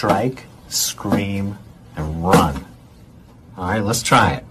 strike, scream, and run. All right, let's try it.